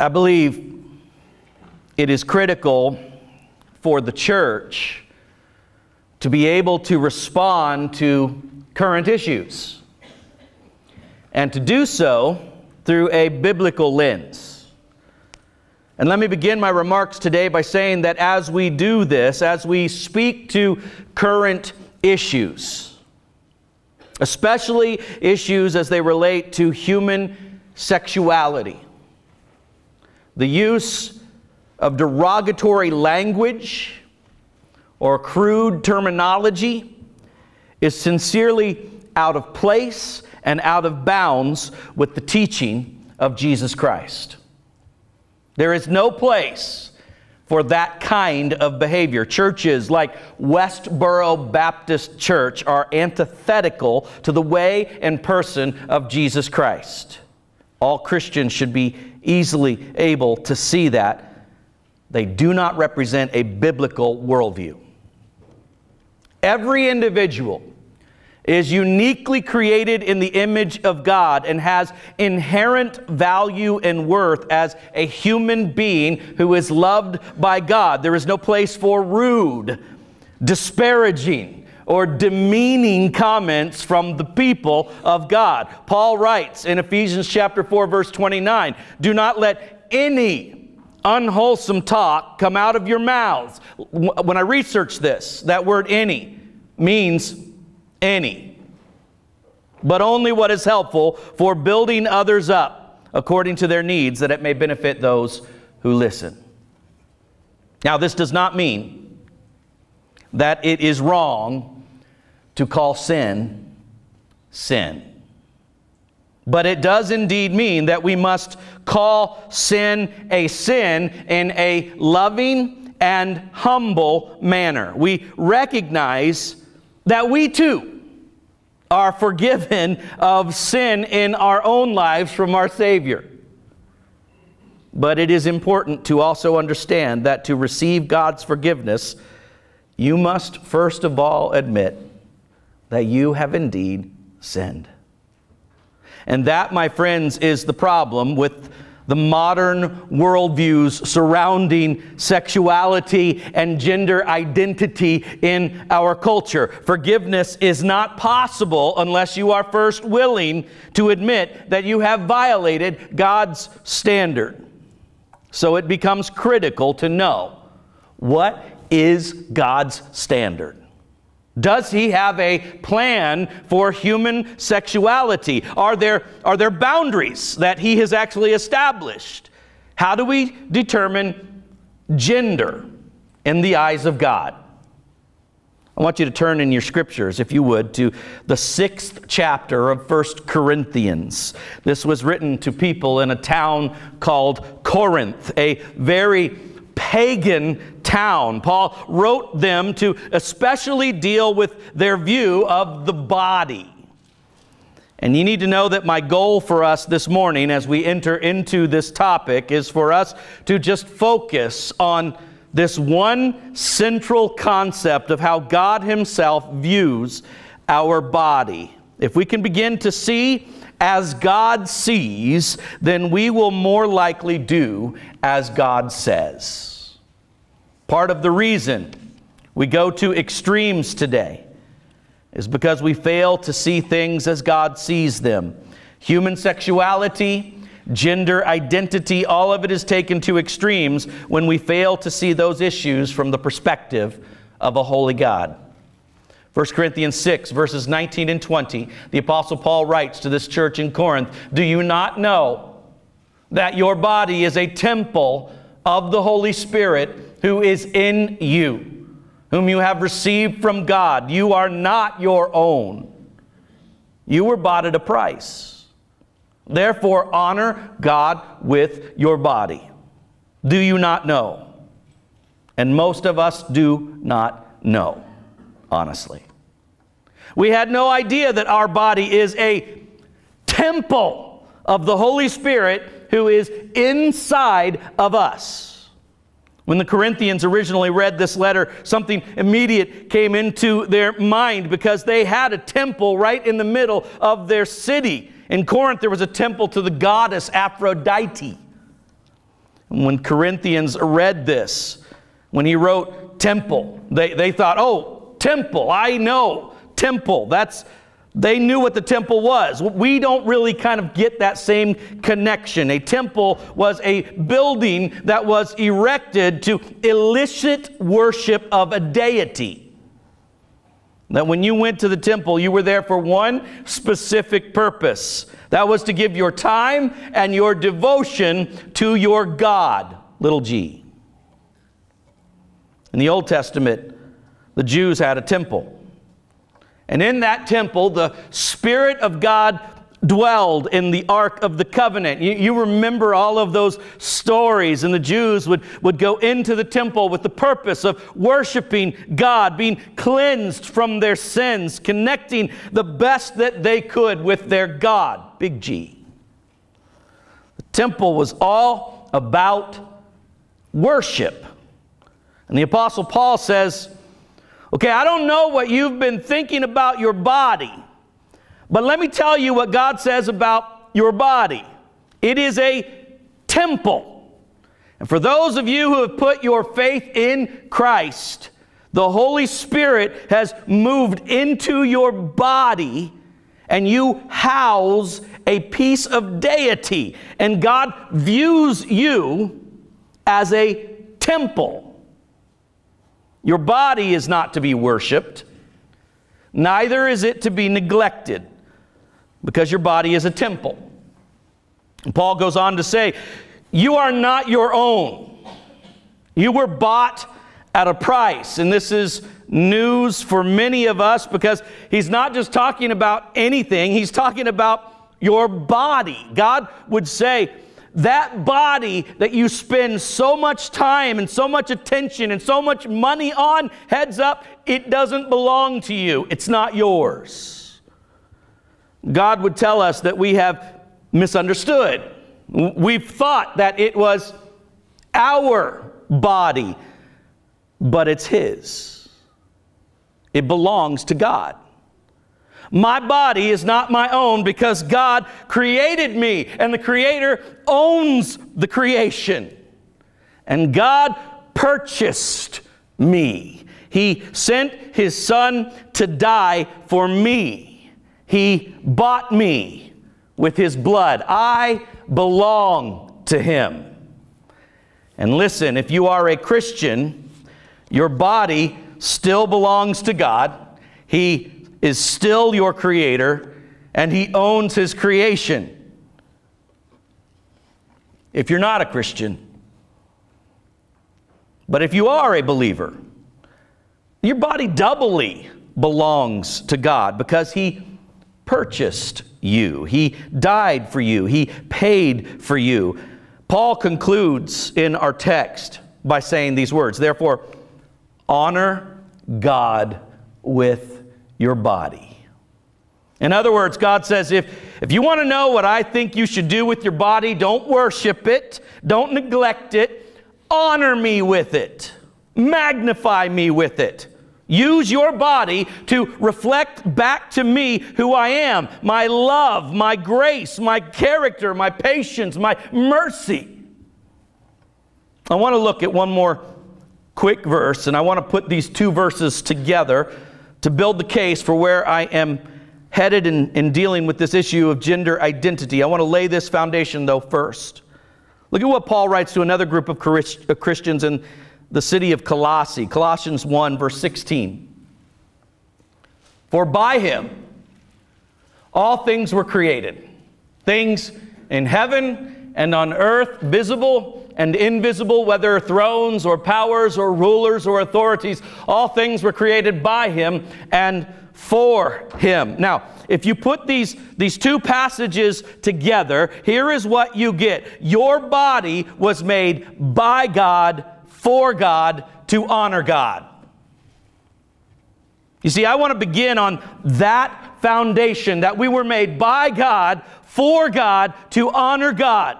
I believe it is critical for the church to be able to respond to current issues and to do so through a biblical lens. And let me begin my remarks today by saying that as we do this, as we speak to current issues, especially issues as they relate to human sexuality, the use of derogatory language or crude terminology is sincerely out of place and out of bounds with the teaching of Jesus Christ. There is no place for that kind of behavior. Churches like Westboro Baptist Church are antithetical to the way and person of Jesus Christ. All Christians should be easily able to see that they do not represent a biblical worldview. Every individual is uniquely created in the image of God and has inherent value and worth as a human being who is loved by God. There is no place for rude, disparaging, or demeaning comments from the people of God. Paul writes in Ephesians chapter 4 verse 29, "Do not let any unwholesome talk come out of your mouths." When I researched this, that word any means any, but only what is helpful for building others up according to their needs, that it may benefit those who listen. Now, this does not mean that it is wrong to call sin sin. But it does indeed mean that we must call sin a sin in a loving and humble manner. We recognize that we too are forgiven of sin in our own lives from our Savior. But it is important to also understand that to receive God's forgiveness, you must first of all admit that you have indeed sinned. And that, my friends, is the problem with the modern worldviews surrounding sexuality and gender identity in our culture. Forgiveness is not possible unless you are first willing to admit that you have violated God's standard. So it becomes critical to know what is God's standard? Does he have a plan for human sexuality? Are there, are there boundaries that he has actually established? How do we determine gender in the eyes of God? I want you to turn in your scriptures, if you would, to the sixth chapter of First Corinthians. This was written to people in a town called Corinth, a very pagan town. Paul wrote them to especially deal with their view of the body. And you need to know that my goal for us this morning as we enter into this topic is for us to just focus on this one central concept of how God Himself views our body. If we can begin to see as God sees, then we will more likely do as God says. Part of the reason we go to extremes today is because we fail to see things as God sees them. Human sexuality, gender identity, all of it is taken to extremes when we fail to see those issues from the perspective of a holy God. 1 Corinthians 6, verses 19 and 20, the Apostle Paul writes to this church in Corinth Do you not know that your body is a temple of the Holy Spirit? Who is in you, whom you have received from God. You are not your own. You were bought at a price. Therefore, honor God with your body. Do you not know? And most of us do not know, honestly. We had no idea that our body is a temple of the Holy Spirit who is inside of us. When the Corinthians originally read this letter, something immediate came into their mind because they had a temple right in the middle of their city. In Corinth, there was a temple to the goddess Aphrodite. And When Corinthians read this, when he wrote temple, they, they thought, oh, temple, I know, temple. That's, they knew what the temple was. We don't really kind of get that same connection. A temple was a building that was erected to elicit worship of a deity. That when you went to the temple, you were there for one specific purpose. That was to give your time and your devotion to your God, little g. In the Old Testament, the Jews had a temple. And in that temple, the Spirit of God dwelled in the Ark of the Covenant. You, you, remember all of those stories, and the Jews would, would go into the temple with the purpose of worshiping God, being cleansed from their sins, connecting the best that they could with their God, big G. The temple was all about worship. And the Apostle Paul says, Okay, I don't know what you've been thinking about your body, but let me tell you what God says about your body. It is a temple. And for those of you who have put your faith in Christ, the Holy Spirit has moved into your body and you house a piece of deity. And God views you as a temple. Your body is not to be worshiped, neither is it to be neglected, because your body is a temple. And Paul goes on to say, You are not your own. You were bought at a price. And this is news for many of us because he's not just talking about anything, he's talking about your body. God would say, that body that you spend so much time and so much attention and so much money on, heads up, it doesn't belong to you. It's not yours. God would tell us that we have misunderstood. We've thought that it was our body, but it's His. It belongs to God. My body is not my own because God created me, and the Creator owns the creation. And God purchased me. He sent His Son to die for me. He bought me with His blood. I belong to Him. And listen, if you are a Christian, your body still belongs to God. He is still your creator and he owns his creation. If you're not a Christian, but if you are a believer, your body doubly belongs to God because he purchased you. He died for you. He paid for you. Paul concludes in our text by saying these words Therefore, honor God with your body. In other words, God says, if, if you want to know what I think you should do with your body, don't worship it, don't neglect it, honor me with it, magnify me with it. Use your body to reflect back to me who I am my love, my grace, my character, my patience, my mercy. I want to look at one more quick verse, and I want to put these two verses together to build the case for where I am headed in, in dealing with this issue of gender identity. I want to lay this foundation, though, first. Look at what Paul writes to another group of uh, Christians in the city of Colossae, Colossians 1, verse 16. For by him all things were created, things in heaven and on earth, visible and invisible, whether thrones or powers or rulers or authorities, all things were created by him and for him. Now, if you put these, these two passages together, here is what you get. Your body was made by God, for God, to honor God. You see, I want to begin on that foundation that we were made by God, for God, to honor God.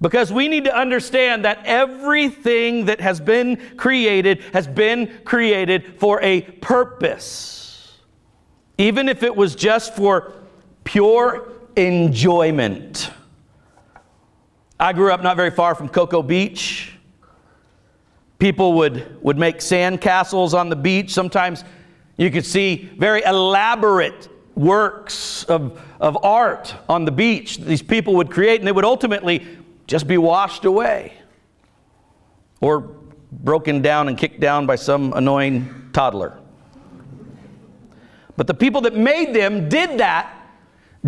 Because we need to understand that everything that has been created has been created for a purpose. Even if it was just for pure enjoyment. I grew up not very far from Cocoa Beach. People would, would make sand castles on the beach. Sometimes you could see very elaborate works of, of art on the beach these people would create, and they would ultimately just be washed away or broken down and kicked down by some annoying toddler. But the people that made them did that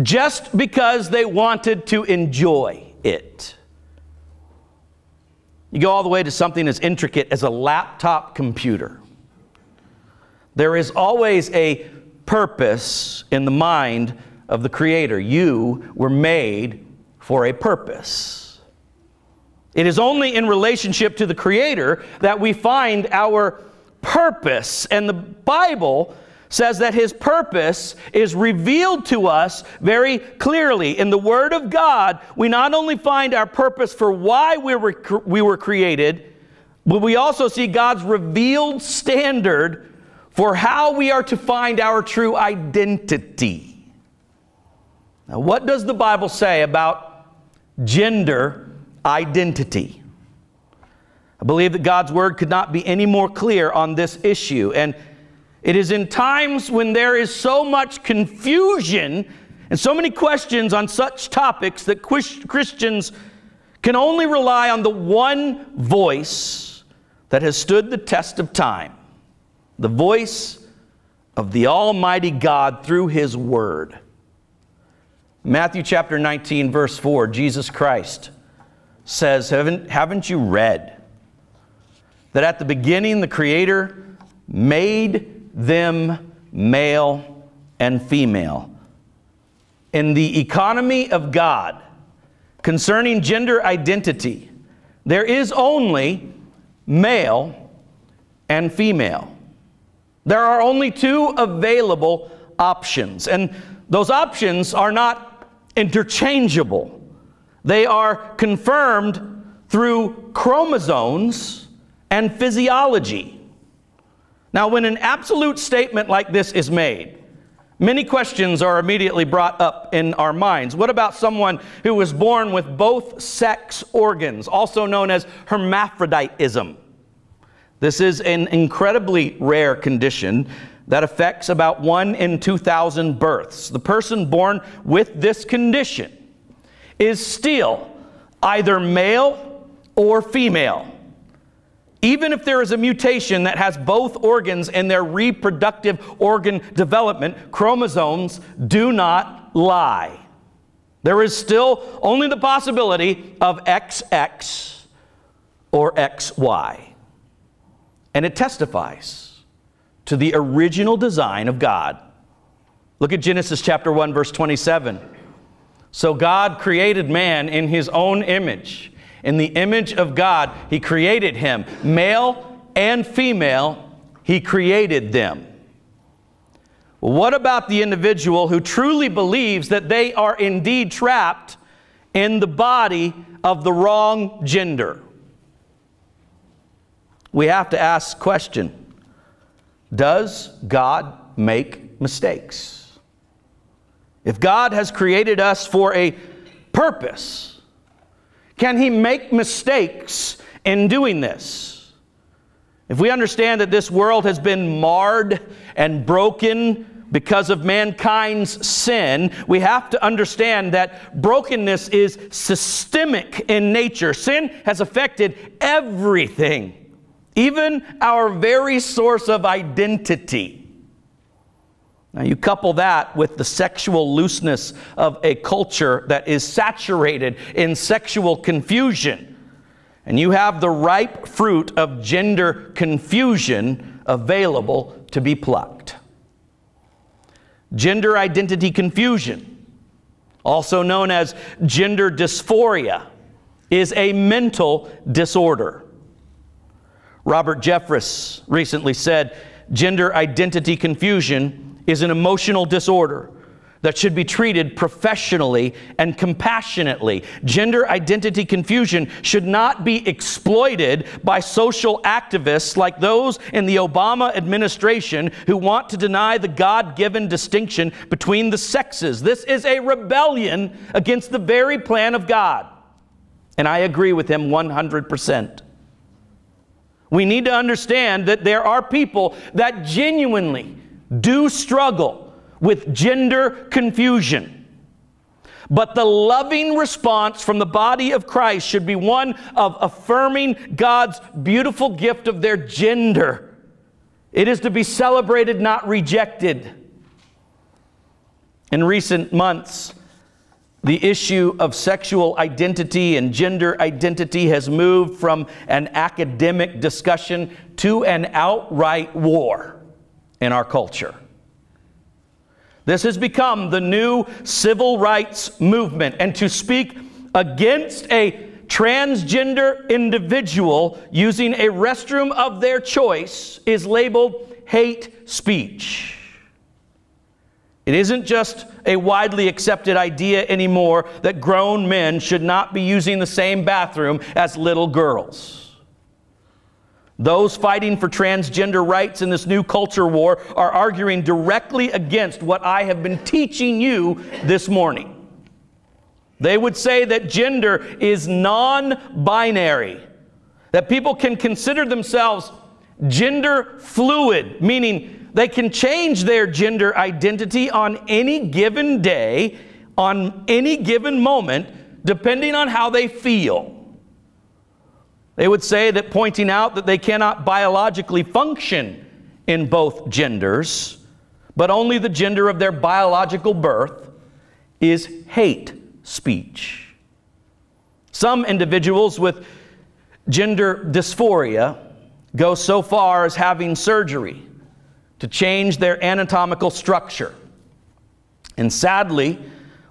just because they wanted to enjoy it. You go all the way to something as intricate as a laptop computer. There is always a purpose in the mind of the Creator. You were made for a purpose. It is only in relationship to the Creator that we find our purpose. And the Bible says that his purpose is revealed to us very clearly. In the Word of God, we not only find our purpose for why we were, we were created, but we also see God's revealed standard for how we are to find our true identity. Now, what does the Bible say about gender identity? I believe that God's Word could not be any more clear on this issue. And it is in times when there is so much confusion and so many questions on such topics that Christians can only rely on the one voice that has stood the test of time the voice of the Almighty God through His Word. Matthew chapter 19, verse 4, Jesus Christ says, Haven't, haven't you read that at the beginning the Creator made them male and female. In the economy of God, concerning gender identity, there is only male and female. There are only two available options, and those options are not interchangeable. They are confirmed through chromosomes and physiology. Now, when an absolute statement like this is made, many questions are immediately brought up in our minds. What about someone who was born with both sex organs, also known as hermaphroditism? This is an incredibly rare condition that affects about 1 in 2,000 births. The person born with this condition is still either male or female even if there is a mutation that has both organs in their reproductive organ development, chromosomes do not lie. There is still only the possibility of XX or XY. And it testifies to the original design of God. Look at Genesis chapter 1 verse 27. So God created man in his own image. In the image of God, He created him. Male and female, He created them. What about the individual who truly believes that they are indeed trapped in the body of the wrong gender? We have to ask question, does God make mistakes? If God has created us for a purpose, can he make mistakes in doing this? If we understand that this world has been marred and broken because of mankind's sin, we have to understand that brokenness is systemic in nature. Sin has affected everything, even our very source of identity. Now, you couple that with the sexual looseness of a culture that is saturated in sexual confusion, and you have the ripe fruit of gender confusion available to be plucked. Gender identity confusion, also known as gender dysphoria, is a mental disorder. Robert Jeffress recently said gender identity confusion is an emotional disorder that should be treated professionally and compassionately. Gender identity confusion should not be exploited by social activists like those in the Obama administration who want to deny the God given distinction between the sexes. This is a rebellion against the very plan of God. And I agree with him 100%. We need to understand that there are people that genuinely do struggle with gender confusion. But the loving response from the body of Christ should be one of affirming God's beautiful gift of their gender. It is to be celebrated, not rejected. In recent months, the issue of sexual identity and gender identity has moved from an academic discussion to an outright war in our culture. This has become the new civil rights movement, and to speak against a transgender individual using a restroom of their choice is labeled hate speech. It isn't just a widely accepted idea anymore that grown men should not be using the same bathroom as little girls. Those fighting for transgender rights in this new culture war are arguing directly against what I have been teaching you this morning. They would say that gender is non binary, that people can consider themselves gender fluid, meaning they can change their gender identity on any given day, on any given moment, depending on how they feel. They would say that pointing out that they cannot biologically function in both genders, but only the gender of their biological birth, is hate speech. Some individuals with gender dysphoria go so far as having surgery to change their anatomical structure. And sadly,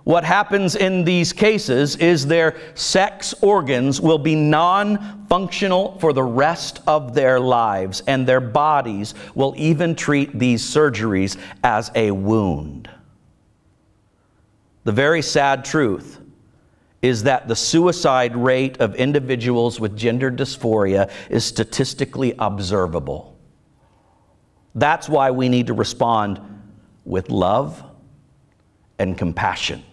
what happens in these cases is their sex organs will be non functional for the rest of their lives, and their bodies will even treat these surgeries as a wound. The very sad truth is that the suicide rate of individuals with gender dysphoria is statistically observable. That's why we need to respond with love and compassion.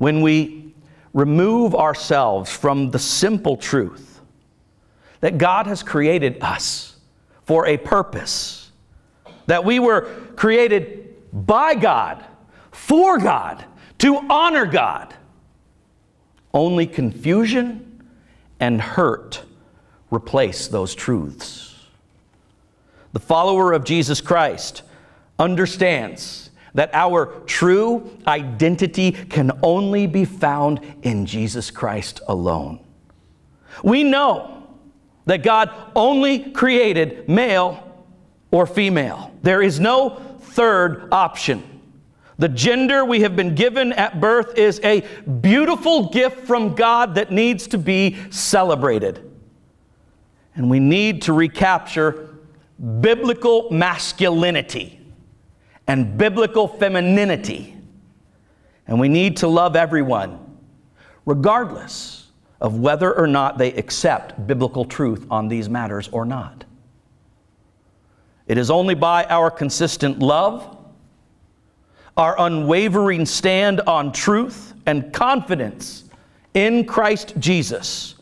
When we remove ourselves from the simple truth that God has created us for a purpose, that we were created by God, for God, to honor God, only confusion and hurt replace those truths. The follower of Jesus Christ understands that our true identity can only be found in Jesus Christ alone. We know that God only created male or female. There is no third option. The gender we have been given at birth is a beautiful gift from God that needs to be celebrated. And we need to recapture biblical masculinity and biblical femininity. And we need to love everyone, regardless of whether or not they accept biblical truth on these matters or not. It is only by our consistent love, our unwavering stand on truth, and confidence in Christ Jesus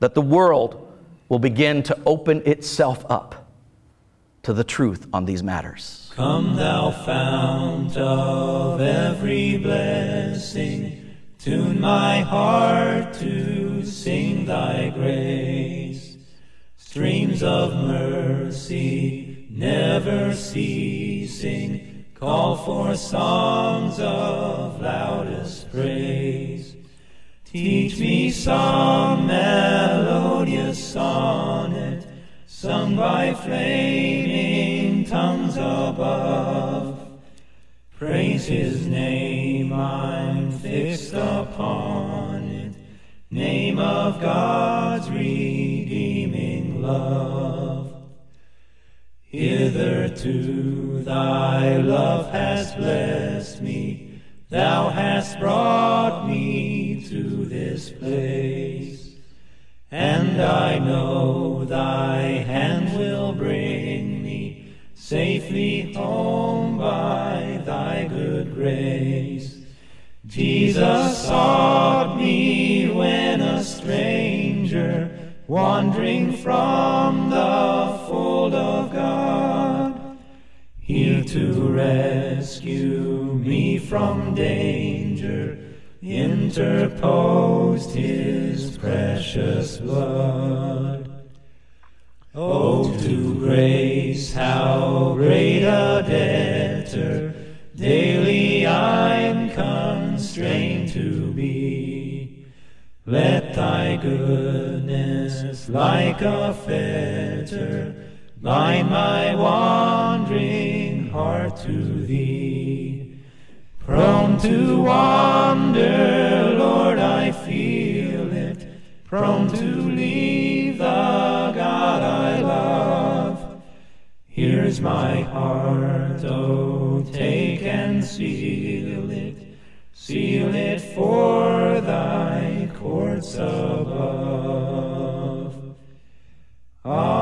that the world will begin to open itself up to the truth on these matters. Come, thou fount of every blessing, tune my heart to sing thy grace. Streams of mercy never ceasing, call for songs of loudest praise. Teach me some melodious sonnet sung by flaming tongues above. Praise his name, I'm fixed upon it, name of God's redeeming love. Hitherto thy love has blessed me, thou hast brought me to this place. And I know thy hand will bring me safely home by thy good grace. Jesus sought me when a stranger, wandering from the fold of God, here to rescue me from danger, interposed his precious blood. Oh, to grace, how great a debtor daily I'm constrained to be. Let thy goodness, like a fetter, bind my wandering heart to thee. Prone to wander, Lord, I feel it. Prone to leave the God I love. Here's my heart, oh, take and seal it. Seal it for thy courts above. Ah,